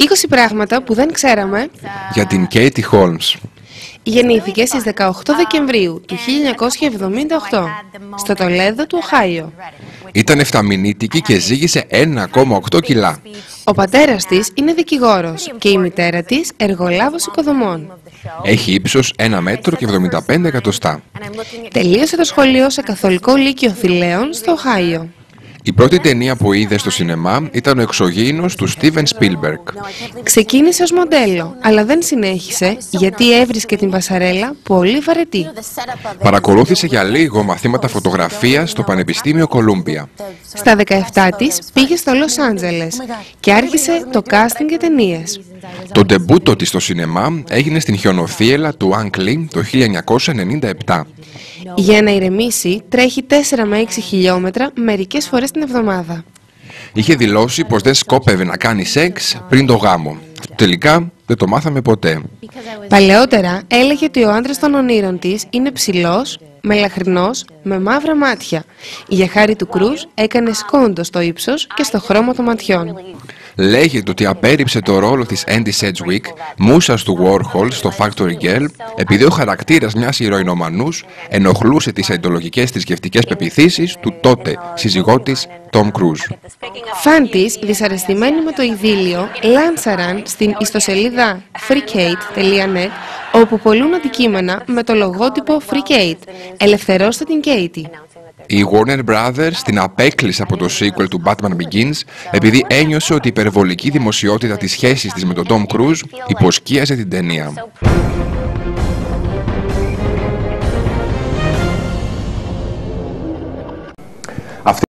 20 πράγματα που δεν ξέραμε για την Katie Holmes. Γεννήθηκε στις 18 Δεκεμβρίου του 1978 στο Τολέδο του Οχάιο. Ήταν εφταμινήτικη και ζύγισε 1,8 κιλά. Ο πατέρας της είναι δικηγόρος και η μητέρα της εργολάβος οικοδομών. Έχει ύψος 1 μέτρο και 75 εκατοστά. Τελείωσε το σχολείο σε καθολικό λύκειο Θηλαίων στο Οχάιο. Η πρώτη ταινία που είδε στο σινεμά ήταν ο εξωγήινος του Steven Spielberg. Ξεκίνησε ως μοντέλο, αλλά δεν συνέχισε γιατί έβρισκε την πασαρέλα πολύ βαρετή. Παρακολούθησε για λίγο μαθήματα φωτογραφίας στο Πανεπιστήμιο Κολούμπια. Στα 17 της πήγε στο Λος Άντζελες και άρχισε το casting για ταινίες. Το ντεμπούτο της στο σινεμά έγινε στην χιονοθύελα του Άγκλι το 1997. Για να ηρεμήσει, τρέχει 4 με 6 χιλιόμετρα μερικές φορές την εβδομάδα. Είχε δηλώσει πως δεν σκόπευε να κάνει σεξ πριν το γάμο. Τελικά δεν το μάθαμε ποτέ. Παλαιότερα έλεγε ότι ο άντρας των ονείρων της είναι ψηλός, μελαχρινός, με μαύρα μάτια. Για χάρη του Κρούς έκανε σκόντο στο ύψος και στο χρώμα των ματιών. Λέγεται ότι απέρριψε το ρόλο της Andy Sedgwick, μουσας του Warhol στο Factory Girl, επειδή ο χαρακτήρας μιας ηρωινομανούς ενοχλούσε τις αιτολογικές θρησκευτικές πεπιθήσεις του τότε σύζυγό της Tom Cruise. Φαν της, δυσαρεστημένοι με το ειδήλιο, λάνσαραν στην ιστοσελίδα freekate.net όπου πολλούν αντικείμενα με το λογότυπο Freekate. Ελευθερώστε την Katie. Η Warner Brothers την απέκλεισε από το sequel του Batman Begins επειδή ένιωσε ότι η υπερβολική δημοσιότητα της σχέσης της με τον Tom Cruise υποσκίαζε την ταινία.